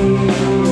you.